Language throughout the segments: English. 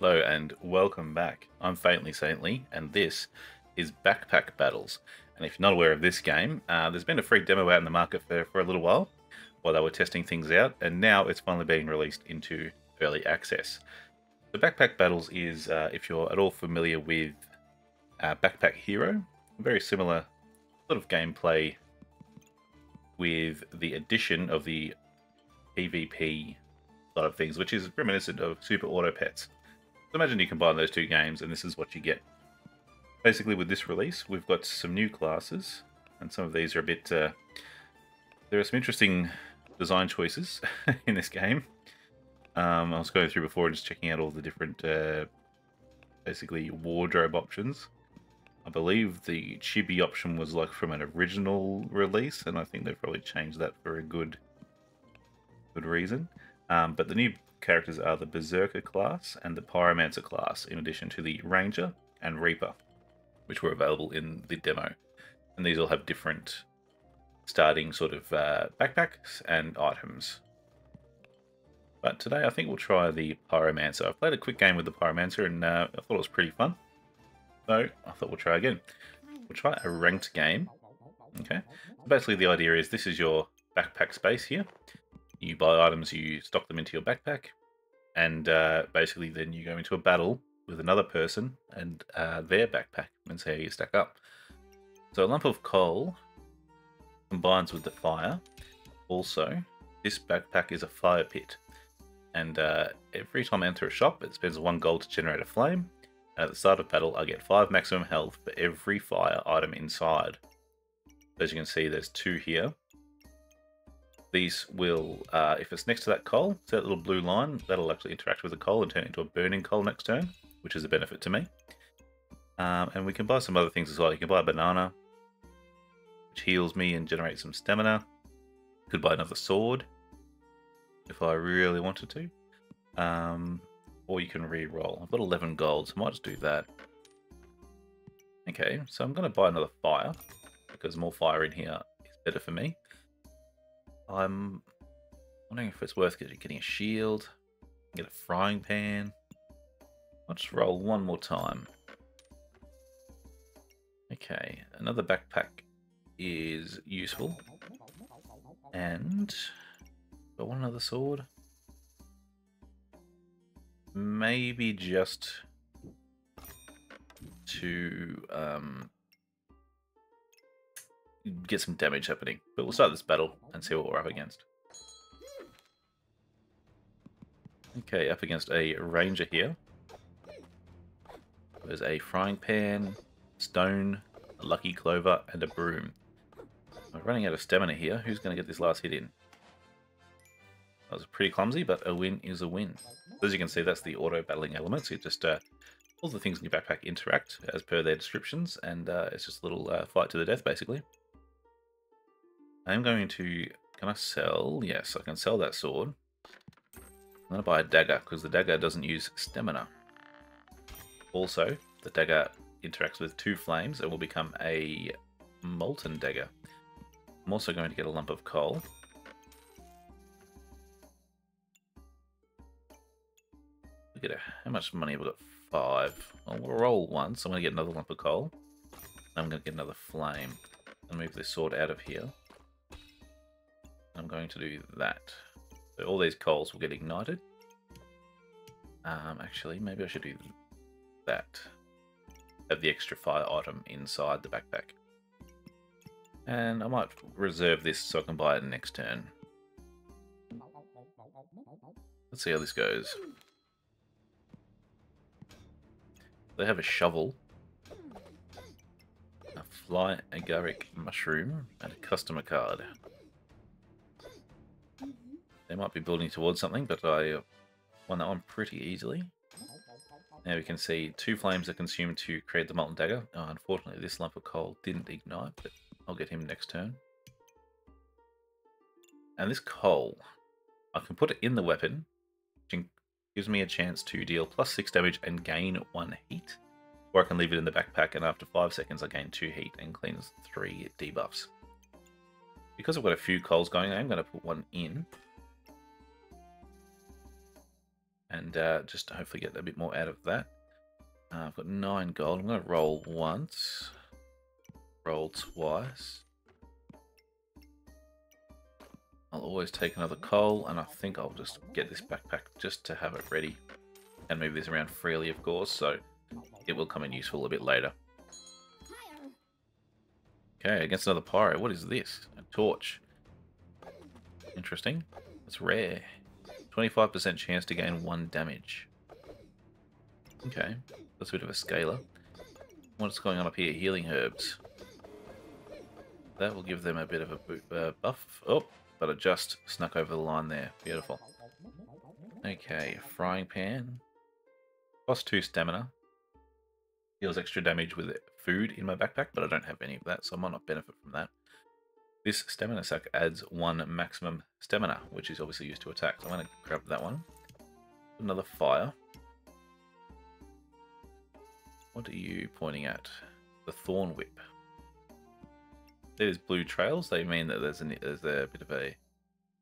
Hello and welcome back. I'm Faintly Saintly, and this is Backpack Battles. And if you're not aware of this game, uh, there's been a free demo out in the market for, for a little while, while they were testing things out, and now it's finally being released into early access. The Backpack Battles is, uh, if you're at all familiar with uh, Backpack Hero, a very similar sort of gameplay with the addition of the PvP side of things, which is reminiscent of Super Auto Pets. Imagine you combine those two games and this is what you get. Basically with this release, we've got some new classes, and some of these are a bit... Uh, there are some interesting design choices in this game. Um, I was going through before and just checking out all the different, uh, basically, wardrobe options. I believe the chibi option was like from an original release, and I think they've probably changed that for a good, good reason. Um, but the new characters are the Berserker class and the Pyromancer class, in addition to the Ranger and Reaper, which were available in the demo. And these all have different starting sort of uh, backpacks and items. But today I think we'll try the Pyromancer. I've played a quick game with the Pyromancer and uh, I thought it was pretty fun. So I thought we'll try again. We'll try a ranked game. Okay. So basically the idea is this is your backpack space here. You buy items, you stock them into your backpack, and uh, basically then you go into a battle with another person and uh, their backpack and see how you stack up. So a lump of coal combines with the fire. Also, this backpack is a fire pit, and uh, every time I enter a shop, it spends one gold to generate a flame. And at the start of battle, I get five maximum health for every fire item inside. As you can see, there's two here. These will, uh, if it's next to that coal, that little blue line, that'll actually interact with the coal and turn into a burning coal next turn, which is a benefit to me. Um, and we can buy some other things as well. You can buy a banana, which heals me and generates some stamina. Could buy another sword, if I really wanted to. Um, or you can re-roll. I've got 11 gold, so I might just do that. Okay, so I'm going to buy another fire, because more fire in here is better for me. I'm wondering if it's worth getting a shield, get a frying pan. I'll just roll one more time. Okay, another backpack is useful. And I want another sword. Maybe just to um, get some damage happening. But we'll start this battle and see what we're up against. Okay, up against a ranger here. There's a frying pan, stone, a lucky clover, and a broom. We're running out of stamina here. Who's going to get this last hit in? That was pretty clumsy, but a win is a win. As you can see, that's the auto battling element. So you just uh, all the things in your backpack interact as per their descriptions, and uh, it's just a little uh, fight to the death, basically. I'm going to... Can I sell? Yes, I can sell that sword. I'm going to buy a dagger, because the dagger doesn't use stamina. Also, the dagger interacts with two flames and will become a molten dagger. I'm also going to get a lump of coal. Look at it! how much money have we got? Five. We'll roll once. I'm going to get another lump of coal. I'm going to get another flame. And move this sword out of here. I'm going to do that. So all these coals will get ignited. Um, actually, maybe I should do that. Have the extra fire item inside the backpack. And I might reserve this so I can buy it next turn. Let's see how this goes. They have a shovel, a fly agaric mushroom, and a customer card. They might be building towards something, but I uh, won that one pretty easily. Now we can see two flames are consumed to create the molten dagger. Oh, unfortunately, this lump of coal didn't ignite, but I'll get him next turn. And this coal, I can put it in the weapon, which gives me a chance to deal plus 6 damage and gain 1 heat. Or I can leave it in the backpack and after 5 seconds I gain 2 heat and cleans 3 debuffs. Because I've got a few coals going, I'm going to put one in and uh, just hopefully get a bit more out of that. Uh, I've got nine gold. I'm going to roll once, roll twice. I'll always take another coal, and I think I'll just get this backpack just to have it ready. And move this around freely, of course, so it will come in useful a bit later. Okay, against another pyro. What is this? A torch. Interesting. It's rare. 25% chance to gain 1 damage. Okay, that's a bit of a scaler. What's going on up here? Healing herbs. That will give them a bit of a uh, buff. Oh, but it just snuck over the line there. Beautiful. Okay, frying pan. Cost 2 stamina. Deals extra damage with food in my backpack, but I don't have any of that, so I might not benefit from that. This stamina sack adds one maximum stamina, which is obviously used to attack. So I'm going to grab that one. Another fire. What are you pointing at? The Thorn Whip. There's blue trails. They mean that there's, an, there's a bit of a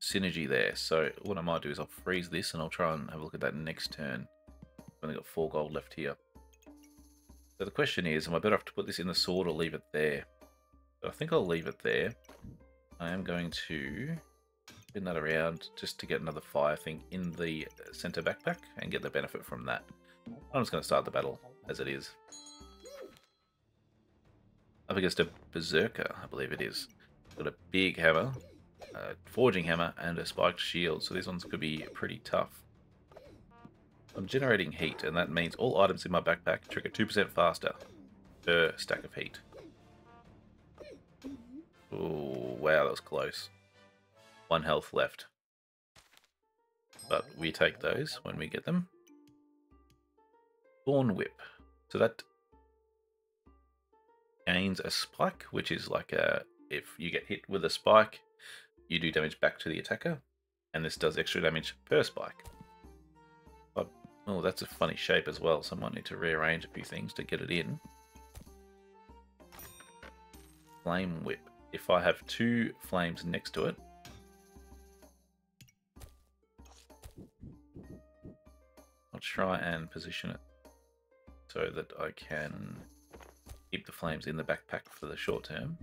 synergy there. So what I might do is I'll freeze this and I'll try and have a look at that next turn. I've only got four gold left here. So the question is, am I better off to put this in the sword or leave it there? I think I'll leave it there. I am going to spin that around just to get another fire thing in the center backpack and get the benefit from that. I'm just going to start the battle as it is. Up against a berserker, I believe it is. Got a big hammer, a forging hammer, and a spiked shield, so these ones could be pretty tough. I'm generating heat, and that means all items in my backpack trigger 2% faster per stack of heat. Oh, wow, that was close. One health left. But we take those when we get them. Thorn Whip. So that gains a spike, which is like a if you get hit with a spike, you do damage back to the attacker, and this does extra damage per spike. But, oh, that's a funny shape as well, so I might need to rearrange a few things to get it in. Flame Whip if I have two flames next to it, I'll try and position it so that I can keep the flames in the backpack for the short term.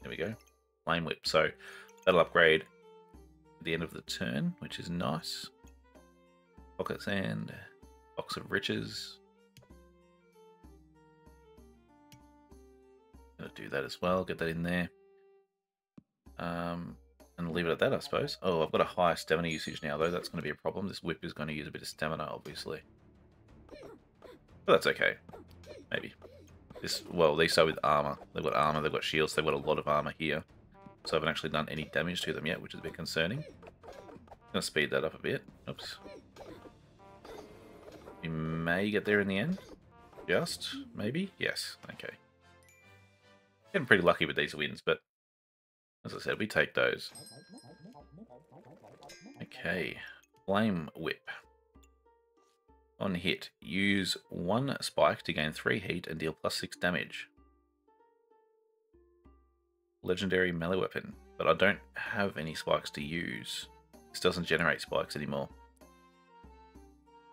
There we go. Flame whip. So that'll upgrade at the end of the turn, which is nice. Pocket sand, box of riches, Gonna do that as well, get that in there. Um, and leave it at that, I suppose. Oh, I've got a high stamina usage now, though. That's going to be a problem. This whip is going to use a bit of stamina, obviously. But that's okay. Maybe. This Well, they start with armor. They've got armor, they've got shields, they've got a lot of armor here. So I haven't actually done any damage to them yet, which is a bit concerning. I'm going to speed that up a bit. Oops. We may get there in the end. Just? Maybe? Yes. Okay. Getting pretty lucky with these wins, but as I said, we take those. Okay, Flame Whip. On hit, use one spike to gain 3 heat and deal plus 6 damage. Legendary melee weapon, but I don't have any spikes to use. This doesn't generate spikes anymore.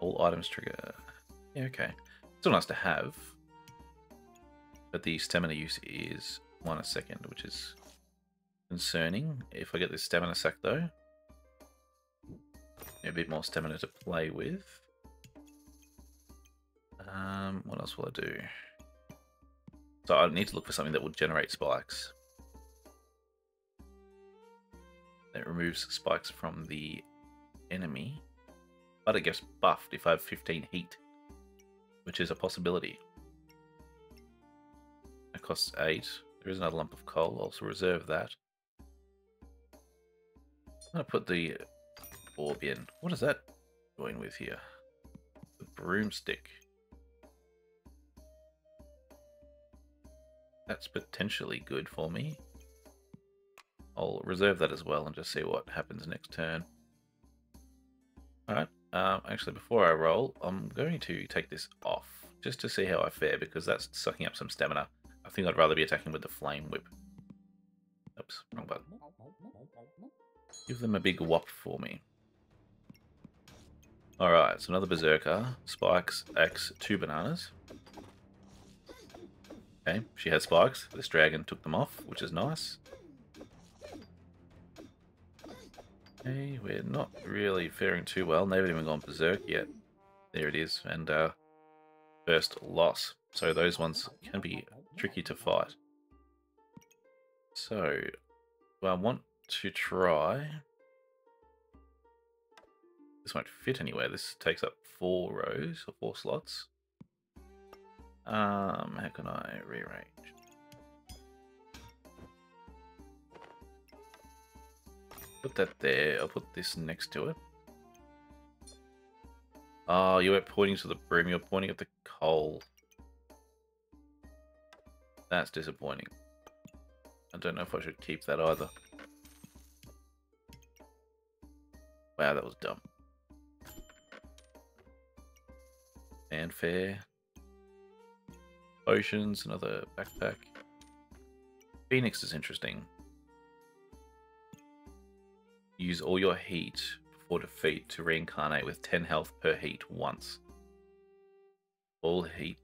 All items trigger... Yeah, okay. Still nice to have. But the stamina use is one a second, which is concerning. If I get this stamina sack though, a bit more stamina to play with. Um, what else will I do? So I need to look for something that will generate spikes. That removes spikes from the enemy. But it gets buffed if I have 15 heat, which is a possibility costs 8. There is another lump of coal. Also reserve that. I'm going to put the orb in. What is that going with here? The broomstick. That's potentially good for me. I'll reserve that as well and just see what happens next turn. Alright, um, actually before I roll, I'm going to take this off just to see how I fare because that's sucking up some stamina. Think I'd rather be attacking with the Flame Whip. Oops, wrong button. Give them a big whop for me. Alright, so another Berserker. Spikes, Axe, two bananas. Okay, she has spikes. This dragon took them off, which is nice. Okay, we're not really faring too well. They haven't even gone berserk yet. There it is, and uh, first loss. So those ones can be tricky to fight. So, I want to try... This won't fit anywhere. This takes up four rows or four slots. Um, how can I rearrange? Put that there. I'll put this next to it. Oh, you weren't pointing to the broom. You're pointing at the coal. That's disappointing. I don't know if I should keep that either. Wow, that was dumb. Fanfare. Potions, another backpack. Phoenix is interesting. Use all your heat before defeat to reincarnate with 10 health per heat once. All heat.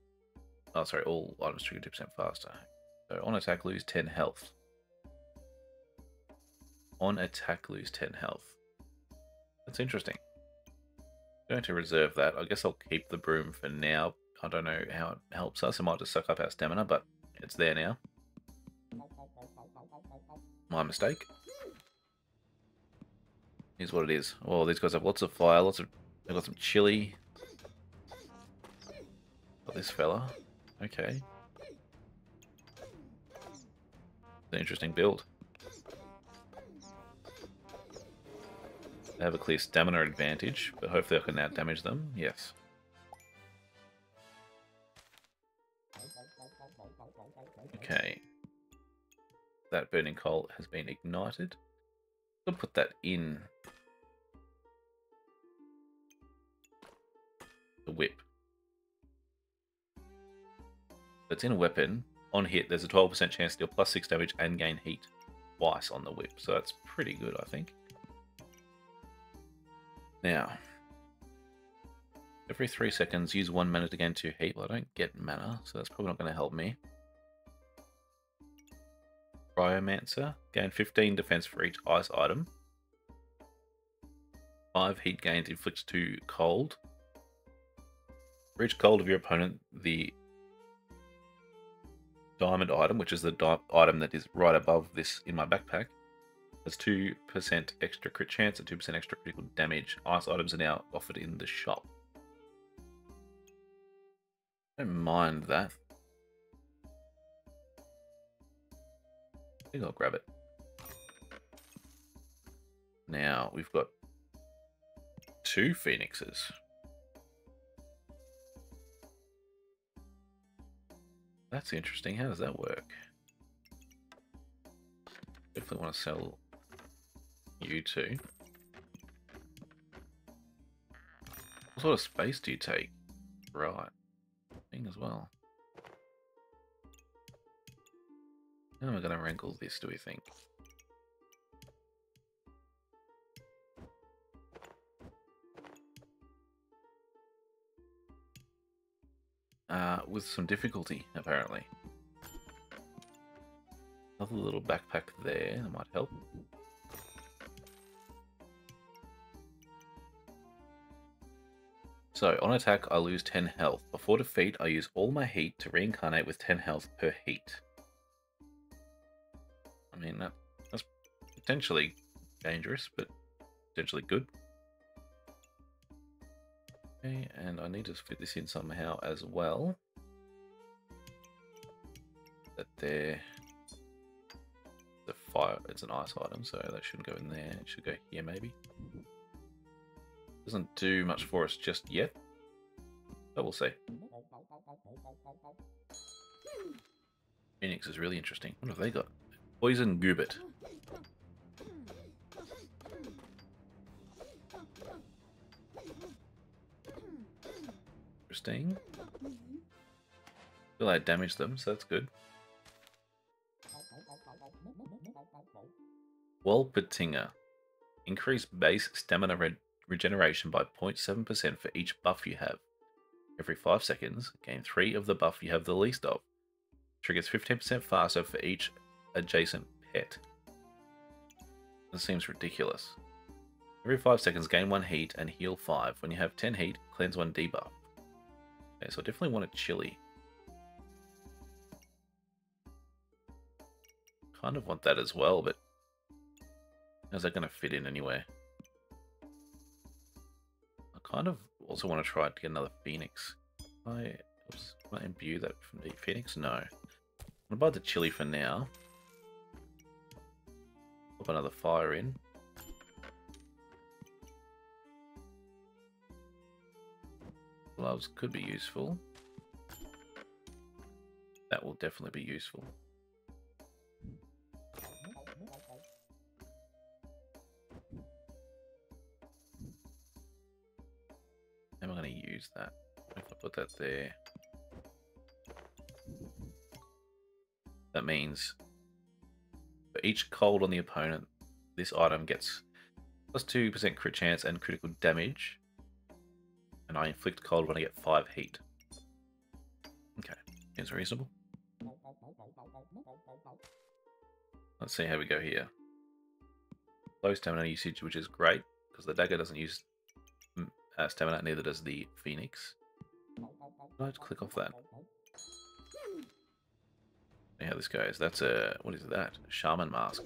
Oh, sorry, all items trigger 2% faster. So on attack, lose 10 health. On attack, lose 10 health. That's interesting. I'm going to reserve that. I guess I'll keep the broom for now. I don't know how it helps us. It might just suck up our stamina, but it's there now. My mistake. Here's what it is. Oh, these guys have lots of fire, lots of... They've got some chili. Got this fella. Okay. An interesting build. They have a clear stamina advantage, but hopefully I can now damage them. Yes. Okay. That burning coal has been ignited. I'll put that in the whip. It's in a weapon. On hit, there's a 12% chance to deal plus 6 damage and gain heat twice on the whip. So that's pretty good, I think. Now, every 3 seconds, use 1 mana to gain 2 heat. Well, I don't get mana, so that's probably not going to help me. Cryomancer. Gain 15 defense for each ice item. 5 heat gains inflicts 2 cold. For each cold of your opponent, the diamond item, which is the item that is right above this in my backpack, has 2% extra crit chance and 2% extra critical damage. Ice items are now offered in the shop. Don't mind that. I think I'll grab it. Now, we've got two phoenixes. That's interesting. How does that work? Definitely want to sell you two. What sort of space do you take? Right. Thing as well. How am I going to wrinkle this, do we think? Uh, with some difficulty, apparently. Another little backpack there, that might help. So, on attack, I lose 10 health. Before defeat, I use all my heat to reincarnate with 10 health per heat. I mean, that, that's potentially dangerous, but potentially good. Okay, and I need to fit this in somehow as well. That there, the fire, it's an ice item, so that shouldn't go in there. It should go here, maybe. Doesn't do much for us just yet, but we'll see. Phoenix is really interesting. What have they got? Poison Goobert. Interesting. like I damaged them, so that's good. Wolpertinger. Increase base stamina re regeneration by 0.7% for each buff you have. Every 5 seconds, gain 3 of the buff you have the least of. Triggers 15% faster for each adjacent pet. This seems ridiculous. Every 5 seconds, gain 1 heat and heal 5. When you have 10 heat, cleanse 1 debuff. Okay, so I definitely want a chili. Kind of want that as well, but how's that going to fit in anywhere? I kind of also want to try to get another Phoenix. I, oops, can I imbue that from the Phoenix? No. I'm going to buy the chili for now. Pop another fire in. Gloves could be useful. That will definitely be useful. Am I going to use that? If I put that there. That means for each cold on the opponent, this item gets plus 2% crit chance and critical damage. And I inflict cold when I get 5 heat. Okay, seems reasonable. Let's see how we go here. Low stamina usage, which is great, because the dagger doesn't use mm, uh, stamina, neither does the phoenix. Just click off that? See how this goes. That's a what is that? Shaman mask.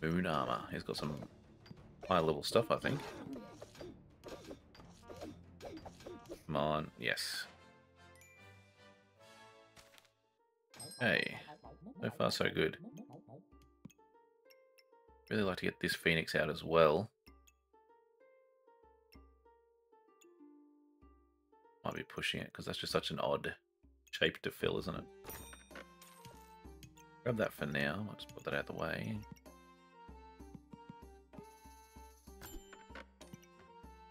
Moon armor. He's got some high level stuff, I think. Come on, yes. Hey, so far so good. Really like to get this phoenix out as well. Might be pushing it because that's just such an odd shape to fill, isn't it? Grab that for now. I'll just put that out of the way.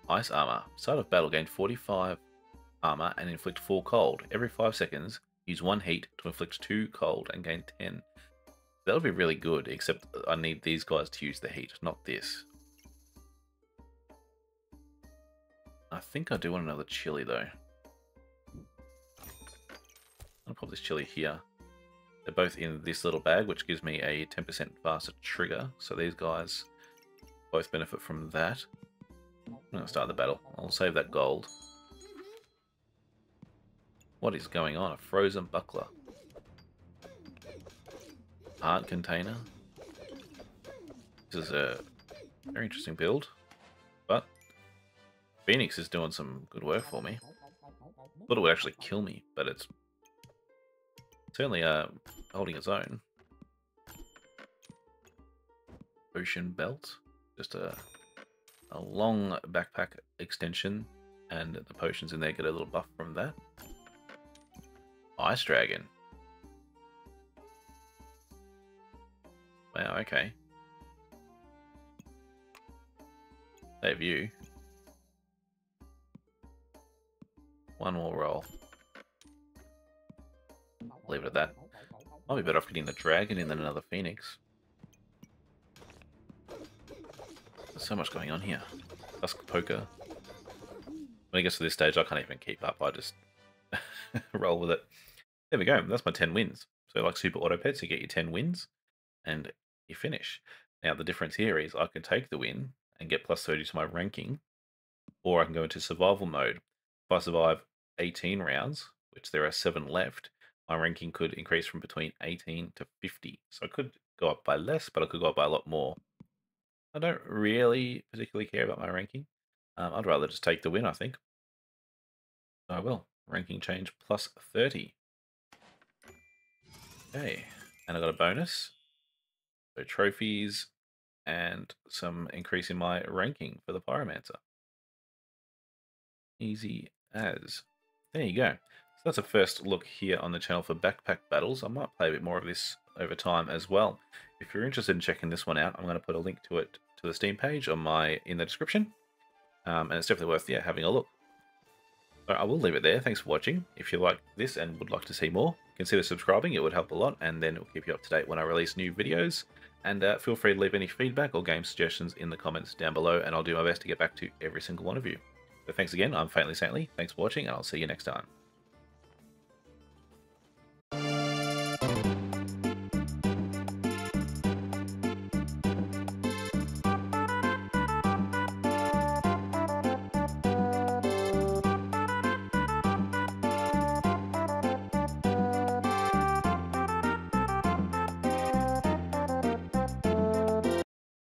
Ice armor. Start of battle gain 45 armor and inflict 4 cold. Every 5 seconds, use 1 heat to inflict 2 cold and gain 10. That'll be really good, except I need these guys to use the heat, not this. I think I do want another chili though. I'll pop this chili here. They're both in this little bag, which gives me a 10% faster trigger. So these guys both benefit from that. I'm going to start the battle. I'll save that gold. What is going on? A frozen buckler. Heart Container. This is a very interesting build. But Phoenix is doing some good work for me. Thought it would actually kill me, but it's certainly uh, holding its own. Potion belt, just a a long backpack extension, and the potions in there get a little buff from that. Ice dragon. Wow, okay. Save you. One more roll leave it at that. Might be better off getting the dragon in than another phoenix. So much going on here. Dusk poker. When it gets to this stage, I can't even keep up. I just roll with it. There we go. That's my 10 wins. So like Super Auto Pets, you get your 10 wins and you finish. Now the difference here is I can take the win and get plus 30 to my ranking, or I can go into survival mode. If I survive 18 rounds, which there are seven left, my ranking could increase from between 18 to 50. So I could go up by less, but I could go up by a lot more. I don't really particularly care about my ranking. Um, I'd rather just take the win, I think. So I will. Ranking change plus 30. Okay, and I got a bonus. So trophies and some increase in my ranking for the Pyromancer. Easy as. There you go So that's a first look here on the channel for backpack battles. I might play a bit more of this over time as well. If you're interested in checking this one out, I'm going to put a link to it the Steam page on my in the description. Um, and it's definitely worth yeah having a look. So I will leave it there. Thanks for watching. If you like this and would like to see more, consider subscribing. It would help a lot, and then it will keep you up to date when I release new videos. And uh, feel free to leave any feedback or game suggestions in the comments down below, and I'll do my best to get back to every single one of you. So thanks again, I'm Faintly Saintly, thanks for watching, and I'll see you next time.